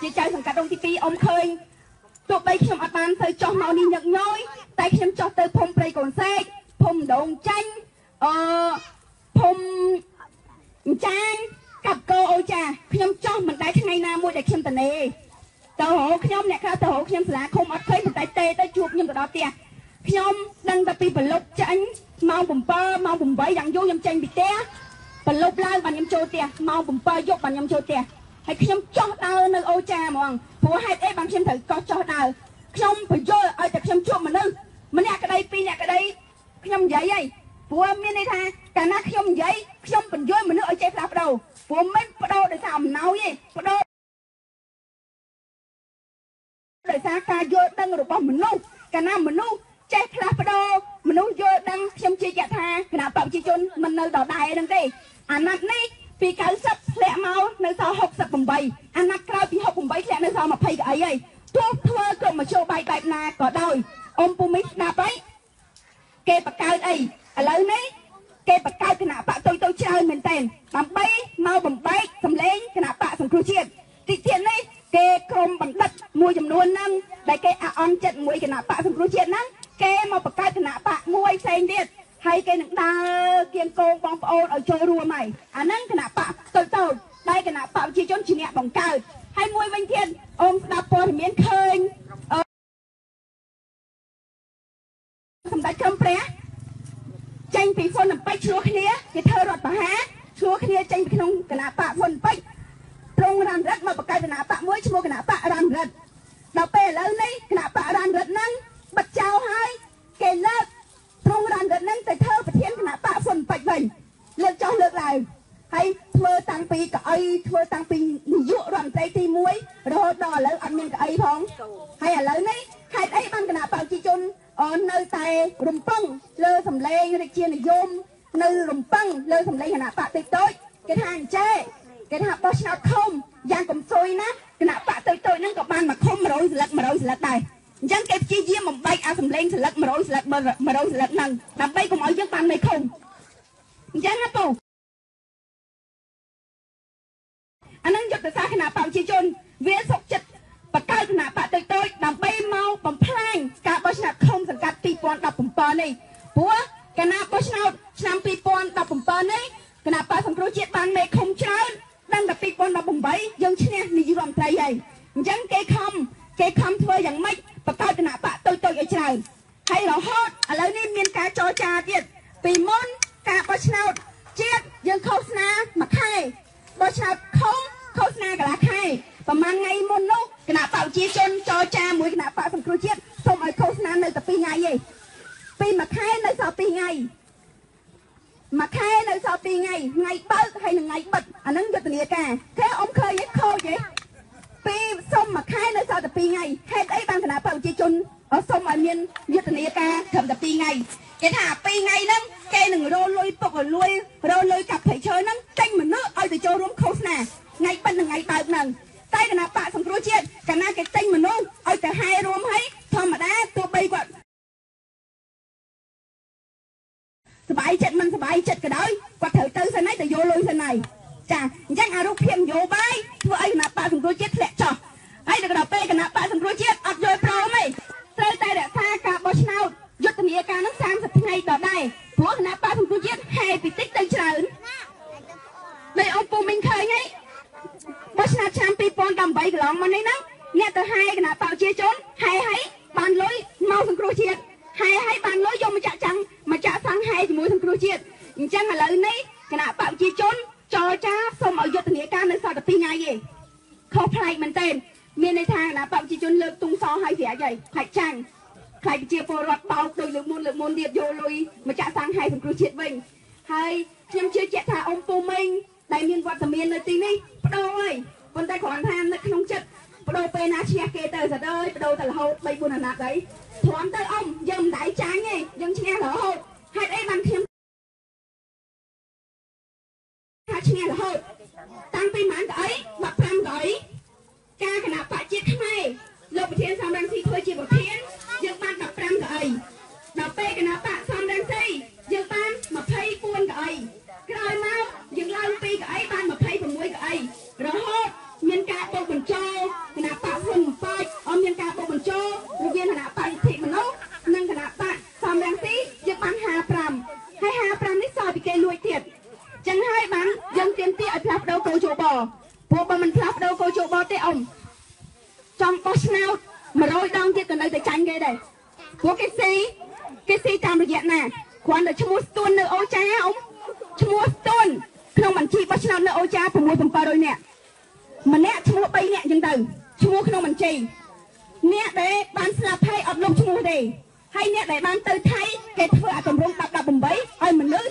ជាចៅសង្កាត់ដងទី2អ៊ំឃើញទោះបីខ្ញុំអត់បានទៅចោះមកនេះញឹកញយតែខ្ញុំចោះទៅភូមិព្រៃកូនសេកភូមិដងចាញ់អឺភូមិអញ្ចាញកាប់កោអូចាខ្ញុំចោះមិនដែលថ្ងៃណាមួយដែលខ្ញុំតនេទៅរកខ្ញុំអ្នកខ្លះទៅរកខ្ញុំសាលាឃុំអត់ឃើញប៉ុន្តែទេទៅជួបខ្ញុំទៅដល់ផ្ទះខ្ញុំដឹងតែពីប្រឡប់ចាញ់ម៉ោង7ម៉ោង8យ៉ាងយូរខ្ញុំចេញពីផ្ទះប្រឡប់ឡើងបានខ្ញុំចូលផ្ទះម៉ោង7យប់បានខ្ញុំចូលផ្ទះ ហើយខ្ញុំចោះដើរនៅអូចាហ្មងព្រោះហេតុអីបានខ្ញុំត្រូវកោះចោះដើរខ្ញុំបញ្យល់ឲ្យតែខ្ញុំជួបមនុស្សម្នាក់ក្តីពីរនាក់ក្តីខ្ញុំនិយាយហីព្រោះមានន័យថាកាលណាខ្ញុំនិយាយខ្ញុំបញ្យល់មនុស្សឲ្យចេះផ្លាស់ប្ដូរព្រោះមិនប្ដូរដោយសារអំណោយទេប្ដូរដោយសារការយល់ដឹងរបស់មនុស្សកាលណាមនុស្សចេះផ្លាស់ប្ដូរមនុស្សយល់ដឹងខ្ញុំជឿជាក់ថាគណៈបព្វជិជនមិននៅដដែលហ្នឹងទេអាណត្តិនេះពី90ធ្លាក់មកនៅសល់ 68អាណត្តិក្រោយពី68ធ្លាក់នៅសល់20កៅអីហើយទោះធ្វើគ្រប់មជ្ឈបាយបែបណាក៏ដោយអ៊ំពូមីស្ដាប់ហើយគេបង្កើតអីឥឡូវនេះគេបង្កើតគណៈបកតុយតុយច្រើនមែនតើដើម្បីមកបំបែកសម្លេងគណៈបកសង្គ្រោះជាតិទីទៀតនេះគេក្រុមបណ្ឌិតមួយចំនួនហ្នឹងដែលគេអអន់ចិត្តមួយគណៈបកសង្គ្រោះជាតិហ្នឹងគេមកបង្កើតគណៈបកមួយផ្សេងទៀតហើយគេនឹងដើរគៀងគងបងប្អូនឲ្យចូលរួមហើយអាហ្នឹងគណៈបកតូចតូច ដែលគណៈបកប្រជាជនជាអ្នកបង្កើតហើយមួយវិញទៀតអូនស្ដាប់ព័ត៌មានឃើញសម្ដេចក្រមព្រះចេញពីហ្វុនអំពេចឆ្លោះគ្នាគេធ្វើរដ្ឋប្រហារឆ្លោះគ្នាចេញពីក្នុងគណៈបកហ្វុនអំពេចត្រង់រានរិទ្ធមកបង្កើតគណៈបកមួយឈ្មោះគណៈបករានរិទ្ធដល់ពេលឥឡូវនេះគណៈបករានរិទ្ធហ្នឹងបិទចោលហើយគេលើកត្រង់រានរិទ្ធហ្នឹងទៅធ្វើប្រធានគណៈបកហ្វុនអំពេចវិញលើកចោលលើកឡើង ហើយធ្វើតាំងពីកៅអីធ្វើតាំងពីនាយករដ្ឋមន្ត្រីទី1រហូតដល់ឥឡូវអត់មានកៅអីផងហើយឥឡូវនេះហេតុអីបានគណៈបកប្រជាជនអូននៅតែរំពឹងលើសម្លេងរាជានិយមនៅរំពឹងលើសម្លេងគណៈបកតិចតូចគេថាអញ្ចេគេថាបោះឆ្នោតខុំយ៉ាងកំសុយណាគណៈបកតិចតូចហ្នឹងក៏បានមកខុំ100ស្លឹក100ស្លឹកដែរអញ្ចឹងគេព្យាយាមបំបែកអាសម្លេងស្លឹក100ស្លឹក100ស្លឹកហ្នឹងដើម្បីកុំឲ្យយើងបានមេខុំអញ្ចឹងណាពូ ទ្ធសាស្ត្រគណៈបកប្រជាជនវាសុកចិត្តបកកើតគណៈបកតូចតូចដើម្បីមកបំផ្លាញការបោះឆ្នោតឃុំសង្កាត់2017នេះព្រោះគណៈបោះឆ្នោតឆ្នាំ2017នេះគណៈបកសង្គ្រោះជាតិបានមេឃុំច្រើនដឹងតែ2018យើងឈ្នះនាយករដ្ឋមន្ត្រីហើយអញ្ចឹងគេខំគេខំធ្វើយ៉ាងម៉េចបកកើតគណៈបកតូចតូចឲ្យច្រើនហើយរហូតឥឡូវនេះមានការចរចាទៀតពីមុនការបោះឆ្នោតជាតិយើងឃោសនាមួយខែបោះឆ្នោតឃុំ ឃោសនាកន្លះខែប្រហែលថ្ងៃមុននោះគណៈបកប្រជាជនចរចាមួយគណៈបកសង្គ្រោះជាតិសូមឲ្យឃោសនានៅតែ2ថ្ងៃទេពីមួយខែនៅសល់2ថ្ងៃមួយខែនៅសល់2ថ្ងៃថ្ងៃបើកហើយនិងថ្ងៃបិទអានឹងយុទ្ធនាការគេអ៊ំឃើញឯងខូចឯងពីសុំមួយខែនៅសល់តែ2ថ្ងៃហេតុអីបានគណៈបកប្រជាជនសុំឲ្យមានយុទ្ធនាការត្រឹមតែ2ថ្ងៃគេថា2ថ្ងៃហ្នឹងគេនឹងរលុយពុករលួយរលុយកាប់ព្រៃឈើហ្នឹង ចិត្តក៏ដោយគាត់ត្រូវទៅសិនហើយទៅយកលុយសិនហើយចាអញ្ចឹងអារូបភាពនយោបាយធ្វើឲ្យគណៈបកសង្គ្រោះជាតិធ្លាក់ចុះហើយដល់ដល់ពេលគណៈបកសង្គ្រោះជាតិអត់យល់ព្រមទេត្រូវតែរក្សាការបោះឆ្នោតយុទ្ធនាការនឹង30ថ្ងៃដដែលព្រោះគណៈបកសង្គ្រោះជាតិហេពីតិចទៅច្រើនដោយអង្គពូមិញឃើញហើយបោះឆ្នោតឆ្នាំ2018កន្លងមកនេះណាអ្នកទៅហែគណៈបកប្រជាជនហែហើយ ឥឡូវនេះគណៈបកប្រជាជនចរចាសូមឲ្យយុទ្ធនាការនៅសល់តែ2ថ្ងៃទេខុសប្លែកមែនទែនមានន័យថាគណៈបកប្រជាជនលើកទុងសឲ្យស្រាច់ហើយខ្លាច់ចាំងខ្លាច់ប្រជាពលរដ្ឋបោកដោយលើកមុនលើកមុនទៀតយកលុយមកចាក់សាំងហែសង្គ្រោះជាតិវិញហើយខ្ញុំជឿជាក់ថាអ៊ំពូមីងដែលមានវត្តមាននៅទីនេះបដូរហើយប៉ុន្តែគ្រាន់ថានៅក្នុងចិត្តបដូរពេលណាឈ្នះគេទៅស្ដើយបដូរទៅរហូត3 4អាណត្តិហើយទ្រាំទៅអ៊ំយើងមិនដៃចាញ់ទេយើងឈ្នះរហូតហេតុអីបានខ្ញុំថាឈ្នះរហូតតាំងពីម៉ានកៅអី15កៅអីការគណៈបច្ចេកខ្មែរ លោកប្រធានសំរងស៊ីធ្វើជាប្រធានយើងបាន15កៅអីដល់ពេលគណៈបកសំរងស៊ីយើងបាន24កៅអីក្រោយមកយើងឡើងពីកៅអីបាន26កៅអីរហូតមានការបោកបញ្ចោ ពីគេលួចទៀតចឹងហើយបានយើងទៀមទាឲ្យផ្លាស់ប្ដូរកោជបព្រោះបើមិនផ្លាស់ប្ដូរកោជបទេអ៊ំចង់បោះឆ្នោត100ដងទៀតក៏ នៅតែចាញ់គេដែរព្រោះគេស៊ីគេស៊ីតាមរយៈណាគ្រាន់តែឈ្មោះស្ទួននៅអូចាអ៊ំឈ្មោះស្ទួនក្នុងបញ្ជីបោះឆ្នោតនៅអូចា6 700នាក់ម្នាក់ឈ្មោះ3នាក់ចឹងទៅឈ្មោះក្នុងបញ្ជីអ្នកដែលបានស្លាប់ហើយអត់លុបឈ្មោះទេហើយអ្នកដែលបានទៅថៃគេធ្វើអាគម្រោង1018ឲ្យមនុស្ស